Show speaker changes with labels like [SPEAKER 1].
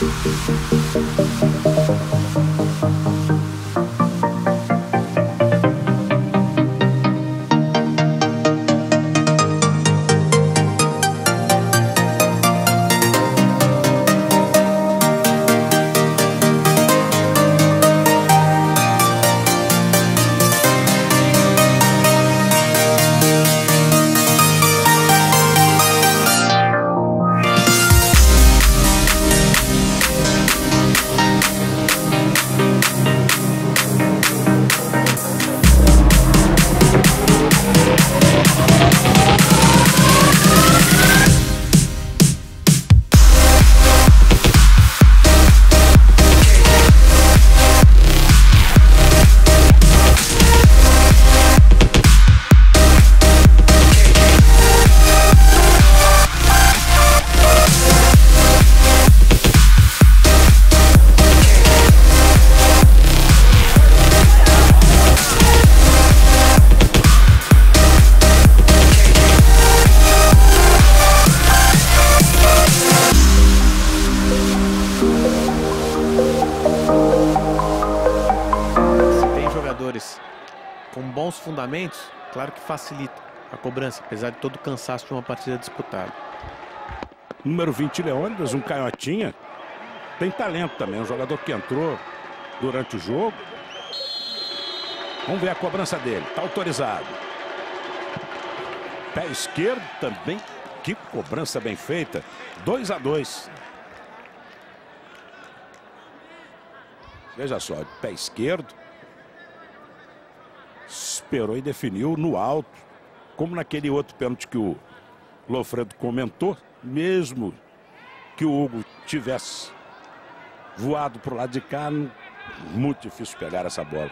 [SPEAKER 1] thank you claro que facilita a cobrança, apesar de todo o cansaço de uma partida disputada.
[SPEAKER 2] Número 20, Leônidas, um canhotinha. Tem talento também, um jogador que entrou durante o jogo. Vamos ver a cobrança dele, está autorizado. Pé esquerdo também, que cobrança bem feita. 2 a 2 Veja só, pé esquerdo. Esperou e definiu no alto. Como naquele outro pênalti que o Lofredo comentou, mesmo que o Hugo tivesse voado para o lado de cá, muito difícil pegar essa bola.